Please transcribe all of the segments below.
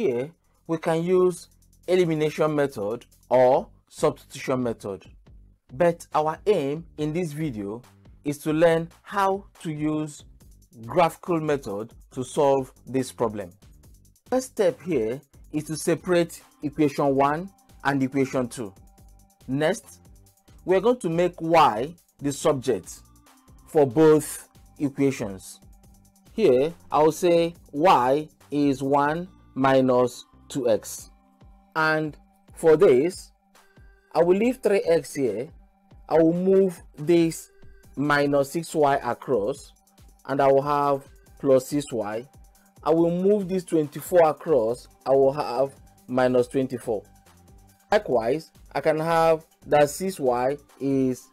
Here, we can use elimination method or substitution method. But our aim in this video is to learn how to use graphical method to solve this problem. First step here is to separate equation 1 and equation 2. Next, we are going to make y the subject for both equations. Here, I'll say y is 1 minus 2x. And for this, I will leave 3x here. I will move this minus 6y across and I will have plus 6y. I will move this 24 across. I will have minus 24. Likewise, I can have that 6y is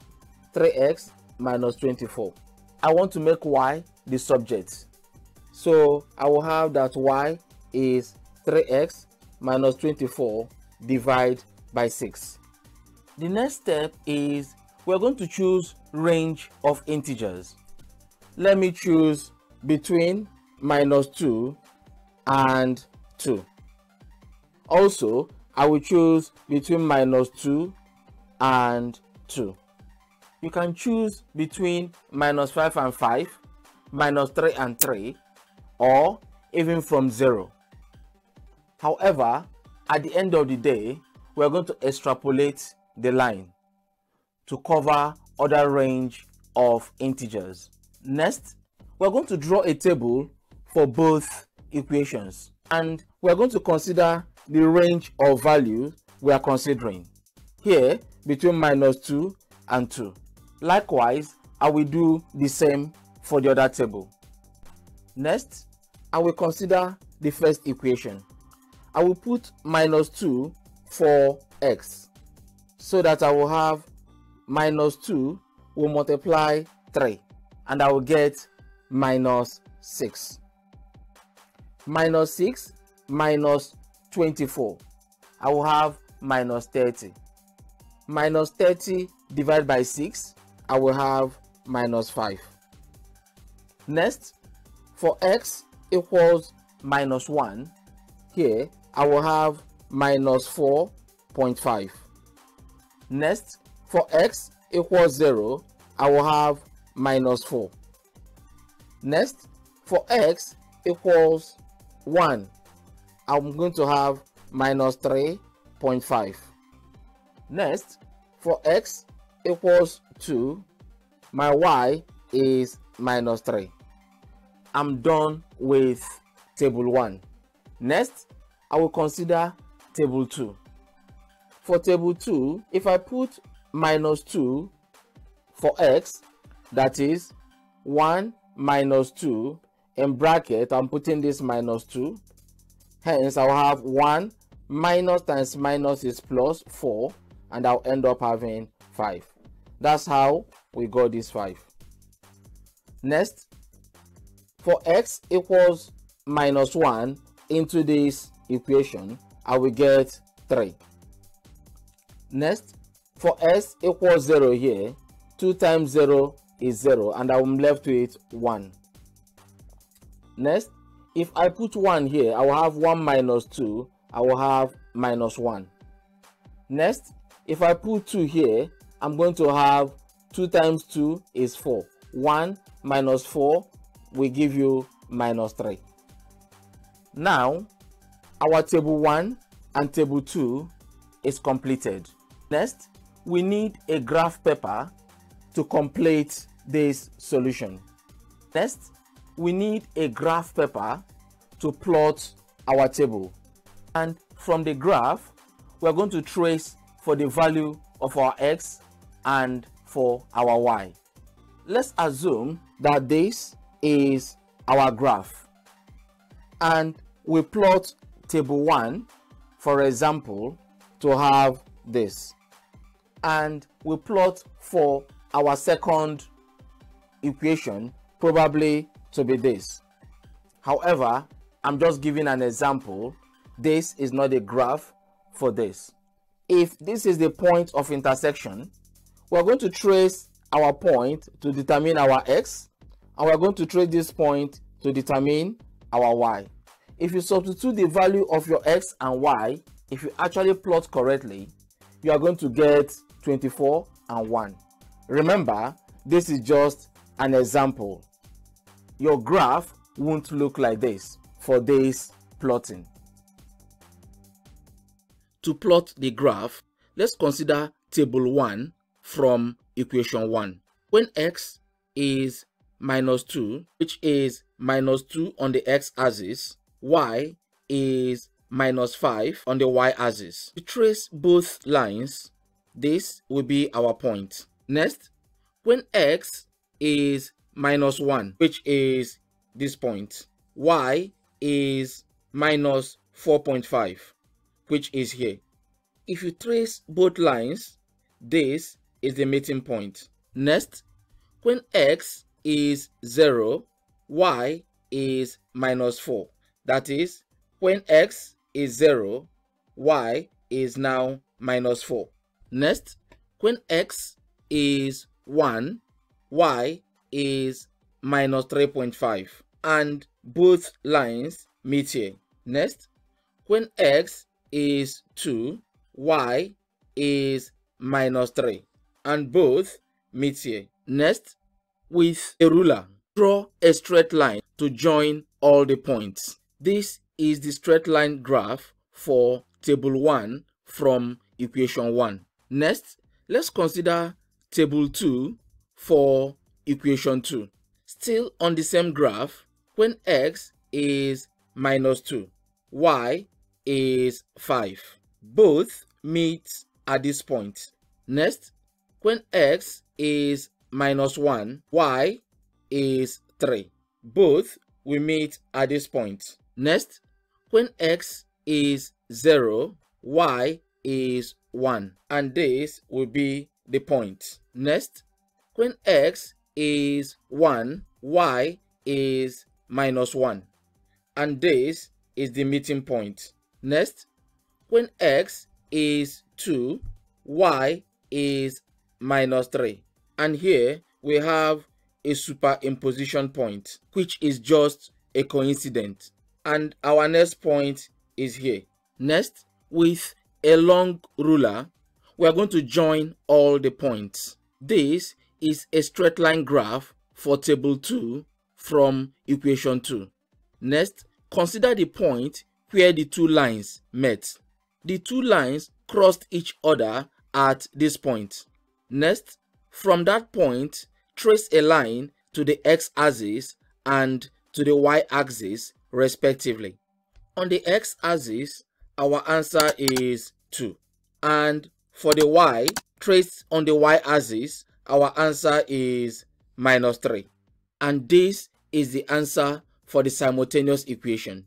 3x minus 24. I want to make y the subject. So I will have that y is 3x minus 24 divided by 6. The next step is we're going to choose range of integers. Let me choose between minus 2 and 2. Also, I will choose between minus 2 and 2. You can choose between minus 5 and 5, minus 3 and 3, or even from 0. However, at the end of the day, we're going to extrapolate the line to cover other range of integers. Next, we're going to draw a table for both equations and we're going to consider the range of values we are considering. Here, between minus 2 and 2. Likewise, I will do the same for the other table. Next, I will consider the first equation. I will put minus 2 for x so that I will have minus 2 will multiply 3 and I will get minus 6. Minus 6 minus 24. I will have minus 30. Minus 30 divided by 6, I will have minus 5. Next, for x equals minus 1, here I will have minus 4.5. Next, for x equals 0, I will have minus 4. Next, for x equals 1, I'm going to have minus 3.5. Next, for x equals 2, my y is minus 3. I'm done with table 1. Next, I will consider table 2. For table 2, if I put minus 2 for x, that is 1 minus 2 in bracket, I'm putting this minus 2. Hence, I'll have 1 minus times minus is plus 4 and I'll end up having 5. That's how we got this 5. Next, for x equals minus 1 into this equation, I will get 3. Next, for x equals 0 here, 2 times 0 is 0 and I'm left with 1. Next, if I put 1 here, I will have 1 minus 2, I will have minus 1. Next, if I put 2 here, I'm going to have 2 times 2 is 4. 1 minus 4 will give you minus 3. Now, our table 1 and table 2 is completed. Next, we need a graph paper to complete this solution. Next, we need a graph paper to plot our table. And from the graph, we're going to trace for the value of our x and for our y. Let's assume that this is our graph and we plot table 1 for example to have this. And we plot for our second equation probably to be this. However i'm just giving an example. This is not a graph for this. If this is the point of intersection we're going to trace our point to determine our x and we're going to trace this point to determine our y if you substitute the value of your x and y, if you actually plot correctly, you are going to get 24 and 1. Remember, this is just an example. Your graph won't look like this for this plotting. To plot the graph, let's consider table 1 from equation 1. When x is minus 2, which is minus 2 on the x-axis, y is minus 5 on the y-axis. To trace both lines, this will be our point. Next, when x is minus 1, which is this point, y is minus 4.5, which is here. If you trace both lines, this is the meeting point. Next, when x is 0, y is minus 4. That is, when x is 0, y is now minus 4. Next, when x is 1, y is minus 3.5 and both lines meet here. Next, when x is 2, y is minus 3 and both meet here. Next, with a ruler, draw a straight line to join all the points. This is the straight line graph for table 1 from equation 1. Next, let's consider table 2 for equation 2. Still on the same graph, when x is minus 2, y is 5. Both meet at this point. Next, when x is minus 1, y is 3. Both will meet at this point. Next, when x is 0, y is 1. And this will be the point. Next, when x is 1, y is minus 1. And this is the meeting point. Next, when x is 2, y is minus 3. And here we have a superimposition point, which is just a coincidence. And our next point is here. Next, with a long ruler, we are going to join all the points. This is a straight line graph for table 2 from equation 2. Next, consider the point where the two lines met. The two lines crossed each other at this point. Next, from that point, trace a line to the x-axis and to the y-axis respectively. On the x-axis, our answer is 2. And for the y, trace on the y-axis, our answer is minus 3. And this is the answer for the simultaneous equation.